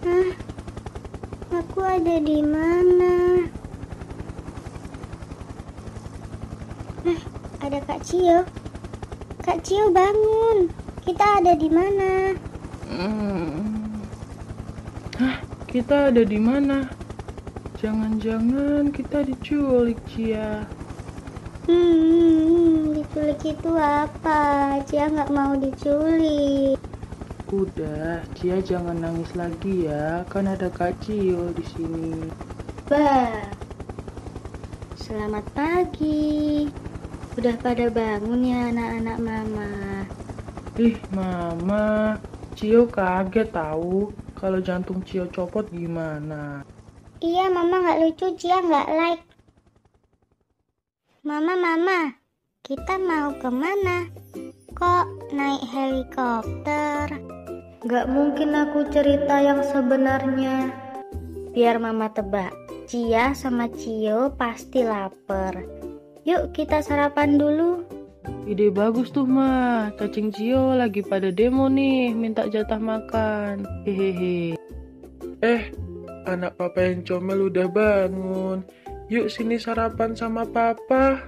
Hah? Aku ada di mana? Eh, ada Kak Cio. Kak Cio bangun. Kita ada di mana? Hmm. Hah, kita ada di mana? Jangan-jangan kita diculik, Cia. Hmm, diculik itu apa? Cia nggak mau diculik. Udah, Cia jangan nangis lagi ya. Kan ada Kak Cio di sini. Bah. Selamat pagi. Udah pada bangun ya anak-anak mama. Ih, Mama, Cio kaget tahu kalau jantung Cio copot gimana. Iya, mama nggak lucu, Cia nggak like. Mama, mama, kita mau ke mana? Kok naik helikopter? Gak mungkin aku cerita yang sebenarnya. Biar mama tebak, Cia sama Cio pasti lapar. Yuk kita sarapan dulu. Ide bagus tuh, mah. Cacing Cio lagi pada demo nih, minta jatah makan. Hehehe. Eh, anak papa yang comel udah bangun. Yuk sini sarapan sama papa.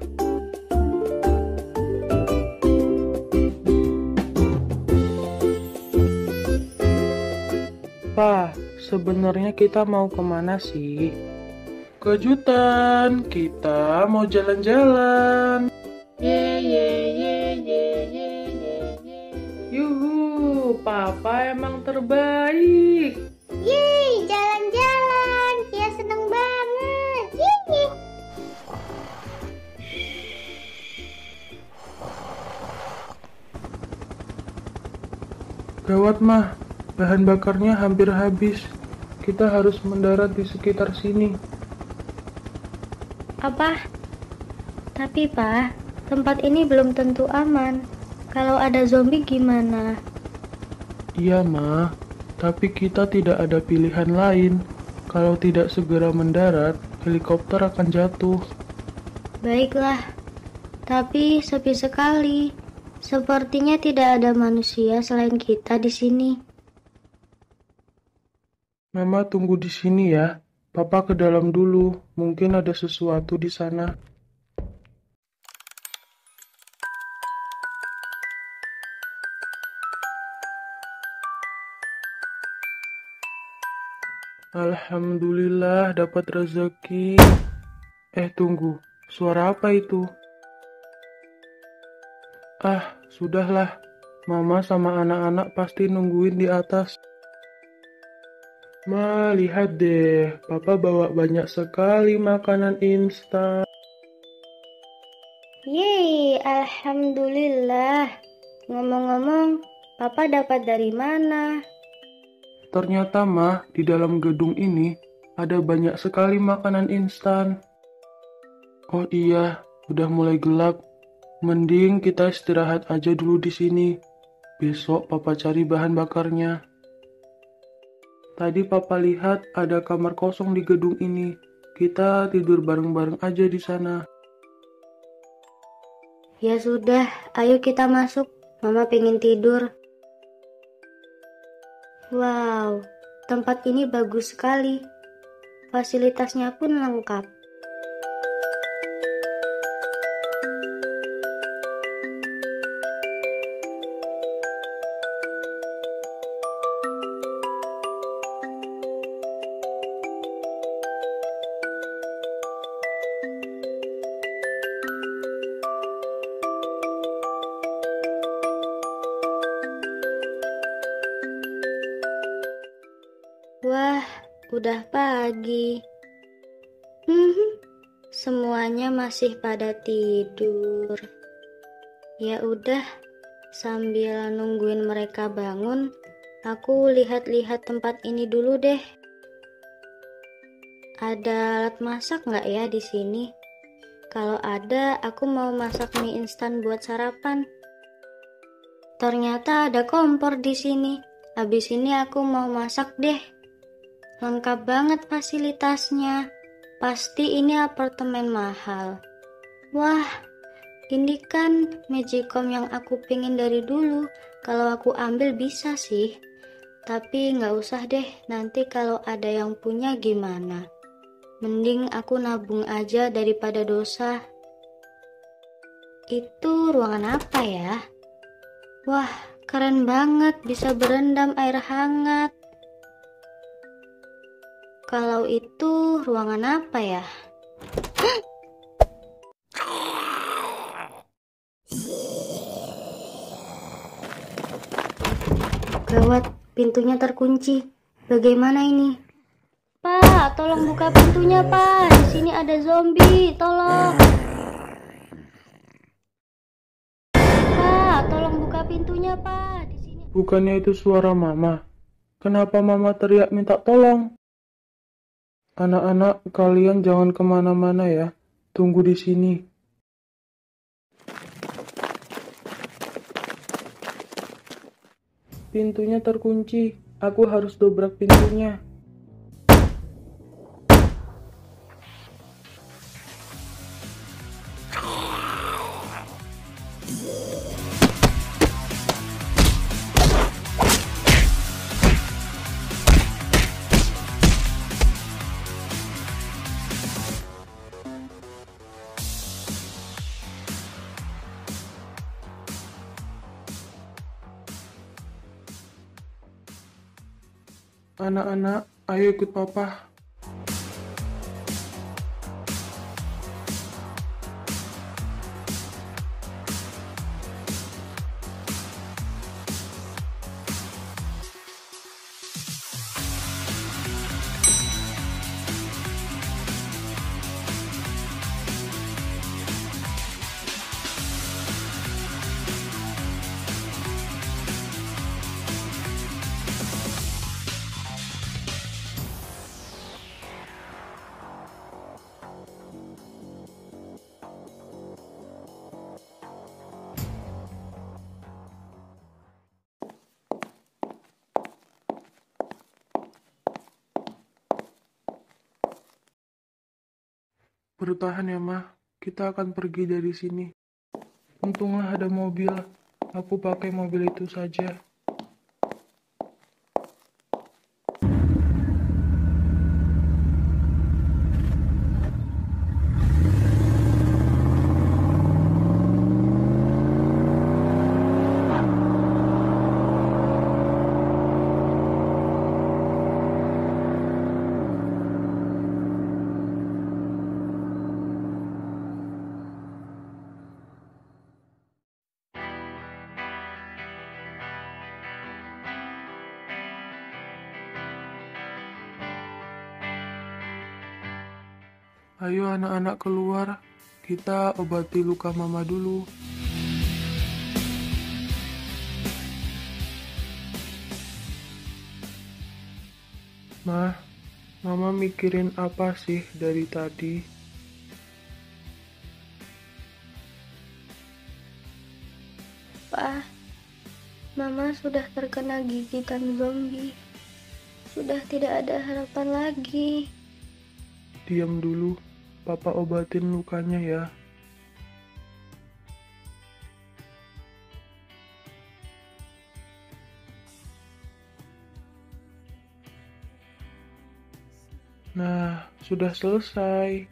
Pa, sebenarnya kita mau ke mana sih? Kejutan, kita mau jalan-jalan. Ye ye ye ye ye ye ye. Yuhu, papa emang terbaik. Yeay, jalan-jalan. Cia seneng banget. Yeay. Gawat mah, bahan bakarnya hampir habis. Kita harus mendarat di sekitar sini. Apa? Tapi, Pak, tempat ini belum tentu aman. Kalau ada zombie gimana? Iya mah, tapi kita tidak ada pilihan lain. Kalau tidak segera mendarat, helikopter akan jatuh. Baiklah. Tapi sepi sekali. Sepertinya tidak ada manusia selain kita di sini. Mama tunggu di sini ya. Papa ke dalam dulu. Mungkin ada sesuatu di sana. Alhamdulillah dapat rezeki. Eh tunggu, suara apa itu? Ah, sudahlah. Mama sama anak-anak pasti nungguin di atas. Ma, lihat deh, Papa bawa banyak sekali makanan instan. Yeay, alhamdulillah. Ngomong-ngomong, Papa dapat dari mana? Ternyata, Ma, di dalam gedung ini ada banyak sekali makanan instan. Oh iya, udah mulai gelap. Mending kita istirahat aja dulu di sini. Besok Papa cari bahan bakarnya. Tadi Papa lihat ada kamar kosong di gedung ini. Kita tidur bareng-bareng aja di sana. Ya sudah, ayo kita masuk. Mama pengen tidur. Wow, tempat ini bagus sekali. Fasilitasnya pun lengkap. Udah pagi. Hmm, semuanya masih pada tidur. Ya udah, sambil nungguin mereka bangun, aku lihat-lihat tempat ini dulu deh. Ada alat masak nggak ya di sini? Kalau ada, aku mau masak mie instan buat sarapan. Ternyata ada kompor di sini. Habis ini aku mau masak deh. Lengkap banget fasilitasnya. Pasti ini apartemen mahal. Wah, ini kan Magicom yang aku pengen dari dulu. Kalau aku ambil bisa sih. Tapi nggak usah deh, nanti kalau ada yang punya gimana? Mending aku nabung aja daripada dosa. Itu ruangan apa ya? Wah, keren banget bisa berendam air hangat. Kalau itu ruangan apa ya? Gawat, pintunya terkunci. Bagaimana ini? Pak, tolong buka pintunya, Pak. Di sini ada zombie. Tolong. Pak, tolong buka pintunya, Pak. Di sini. Bukannya itu suara mama? Kenapa mama teriak minta tolong? Anak-anak, kalian jangan ke mana-mana ya. Tunggu di sini. Pintunya terkunci. Aku harus dobrak pintunya. Anak-anak, ayo ikut papa. Bertahan ya, mah. Kita akan pergi dari sini. Untunglah ada mobil. Aku pakai mobil itu saja. Ayo anak-anak keluar, kita obati luka mama dulu. Mah, mama mikirin apa sih dari tadi? Pak, Mama sudah terkena gigitan zombie. Sudah tidak ada harapan lagi. Diam dulu, papa obatin lukanya ya. Nah, sudah selesai.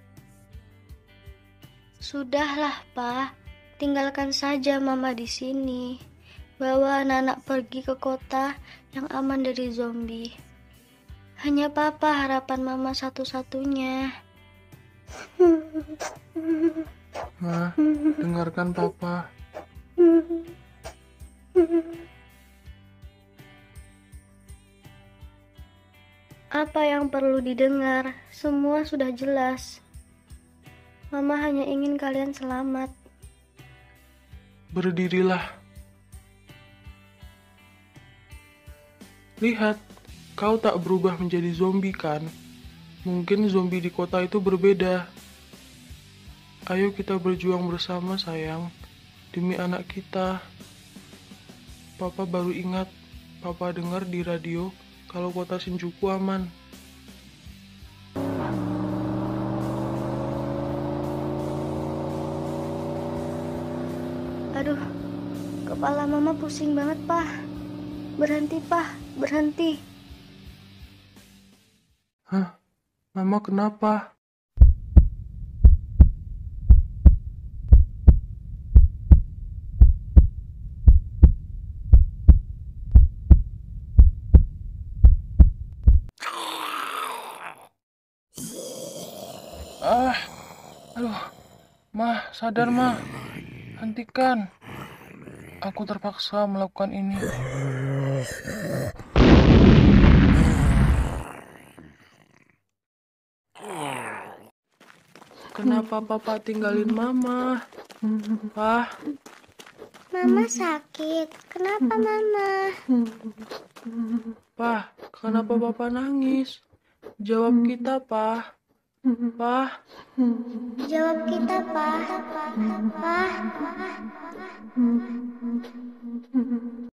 Sudahlah, Pak. Tinggalkan saja Mama di sini. Bawa anak-anak pergi ke kota yang aman dari zombie. Hanya Papa harapan Mama satu-satunya. Ma, dengarkan papa. Apa yang perlu didengar? Semua sudah jelas. Mama hanya ingin kalian selamat. Berdirilah. Lihat, kau tak berubah menjadi zombie kan? Mungkin zombie di kota itu berbeda. Ayo kita berjuang bersama sayang, demi anak kita. Papa baru ingat, Papa dengar di radio kalau kota Shinjuku aman. Aduh, kepala mama pusing banget, Pak. Berhenti, Pak. berhenti. Hah? Mama kenapa? Ah, aduh, mah sadar mah, hentikan. Aku terpaksa melakukan ini. Kenapa papa tinggalin mama? Pah, Mama sakit. Kenapa mama? pah, kenapa papa nangis? Jawab kita, pah. Pah, Jawab kita, Pak. Pak.